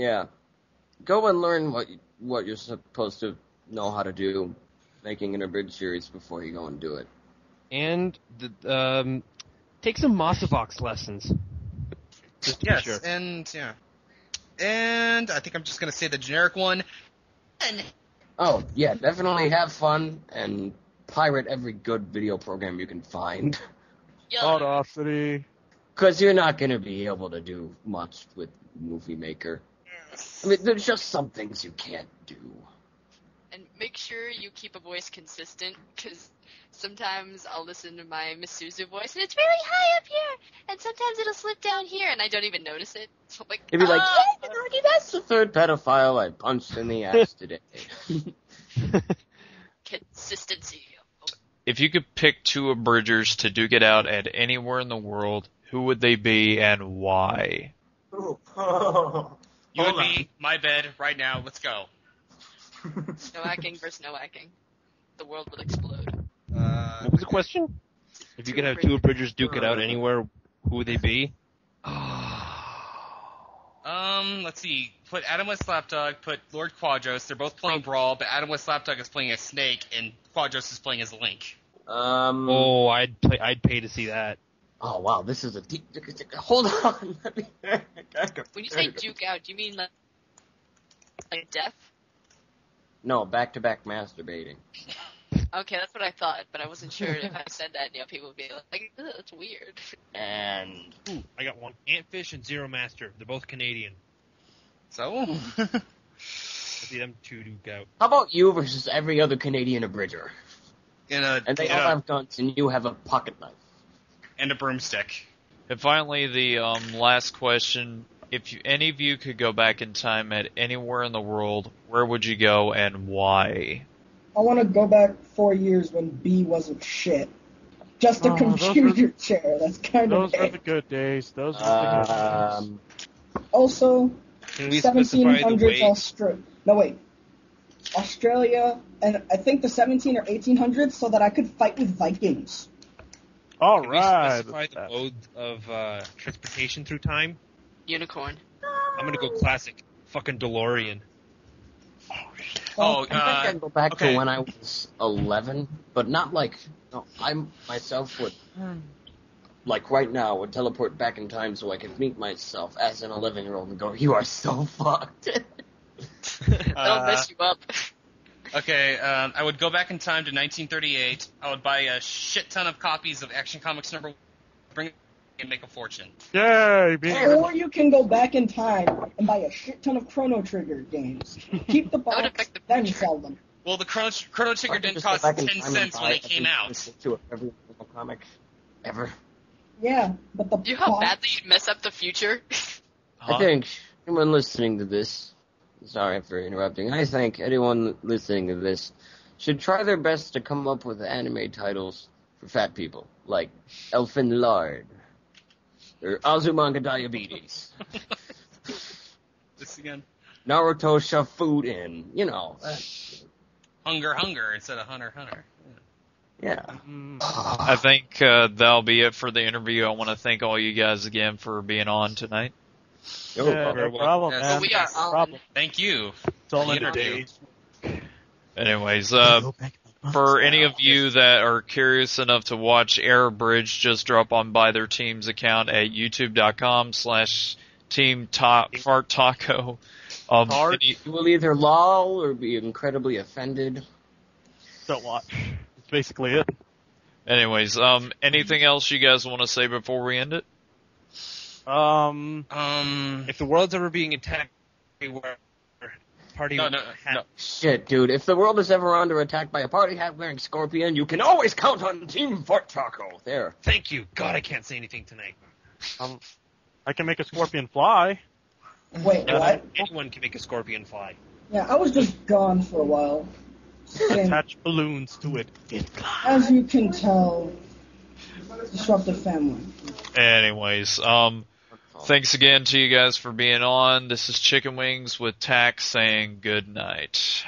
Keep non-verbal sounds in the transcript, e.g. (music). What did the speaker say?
Yeah. Go and learn what you- what you're supposed to know how to do, making an abridged series before you go and do it. And the, um, take some Massavox lessons. Just to Yes, be sure. and yeah, and I think I'm just gonna say the generic one. And Oh yeah, definitely have fun and pirate every good video program you can find. Yeah. Audacity. Because you're not going to be able to do much with Movie Maker. I mean, there's just some things you can't do. And make sure you keep a voice consistent, because sometimes I'll listen to my Misuzu voice, and it's really high up here, and sometimes it'll slip down here, and I don't even notice it. (laughs) So I'm like, You'd be like! "Hey, Doggy, that's the third pedophile I punched in the (laughs) ass today. (laughs) consistency. If you could pick two abridgers to duke it out at anywhere in the world, who would they be and why? Oh, Ooh. you and Hold on. me, my bed, right now. Let's go. (laughs) No hacking versus no hacking. The world will explode. Uh, What was the question? If you could have two abridgers duke it out anywhere, who would they be? (sighs) Um, let's see. Put Adam with Slapdog. Put Lord Quadros. They're both playing Brawl, but Adam with Slapdog is playing as Snake, and Quadros is playing as Link. um, Oh, I'd play, I'd pay to see that. Oh, wow, this is a deep. Hold on. (laughs) Me. When you say duke out, do you mean like, like death? No, back to back masturbating. Okay, that's what I thought, but I wasn't sure if I said that, you know, people would be like, that's weird. And. Ooh, I got one. Antfish and Zero Master. They're both Canadian. So, (laughs) (laughs) see them two duke out. How about you versus every other Canadian abridger? in a, And they in all have guns, and you have a pocket knife. And a broomstick. And finally, the um, last question: If you, any of you could go back in time at anywhere in the world, where would you go and why? I want to go back four years when B wasn't shit. Just a Oh, computer were- chair. That's kind Those of were it. the good days. Those were the good days. Um, Also, Can we specify the 1700s? Australia. No wait, Australia, and I think the 17 or 1800s, so that I could fight with Vikings. (laughs) All Can we right. specify the mode of uh, transportation through time? Unicorn. I'm gonna go classic. Fucking DeLorean. Oh, I think uh, I'd go back okay. to when I was 11, but not like, no, I myself would, like right now, would teleport back in time so I could meet myself as an 11 year old and go, you are so fucked. (laughs) They'll Uh, mess you up. Okay, um, I would go back in time to 1938. I would buy a shit ton of copies of Action Comics number, one, bring it and make a fortune. Yay, being Or you can go back in time and buy a shit ton of Chrono Trigger games. Keep the (laughs) would box, affect the then future. sell them. Well, the Chrono, Chrono Trigger didn't cost 10 cents when buy it came out. issue of every comic ever. Yeah, but the Do you know how plot- badly you'd mess up the future? Huh? I think anyone listening to this, sorry for interrupting, I think anyone listening to this should try their best to come up with anime titles for fat people, like Elfin Lard, or Azumanga Diabetes, This again. Naruto Shafuden, you know, Hunger, hunger instead of Hunter, Hunter. yeah. Mm, I think uh, that'll be it for the interview. I want to thank all you guys again for being on tonight. Yo, yeah, no problem, Yes. man. But we are No problem. Thank you. It's all The in the interview. days. Anyways, uh, for any of you that are curious enough to watch Air Bridge, just drop on by their team's account at youtube.com slash team top fart taco. Um, any- You will either lol or be incredibly offended. Don't watch. That's basically it. anyways, um, anything else you guys want to say before we end it? Um, Um, If the world's ever being attacked, where party no, no, no. Shit, dude, if the world is ever under attack by a party hat wearing scorpion, you can always count on Team Fart Taco. There. Thank you. God, I can't say anything tonight. um, I can make a scorpion fly. Wait, what? Anyone can make a scorpion fly. Yeah, I was just gone for a while. And Attach balloons to it. It flies. as you can tell, disruptive family. Anyways, um, thanks again to you guys for being on. This is Chicken Wings with Tack saying good night.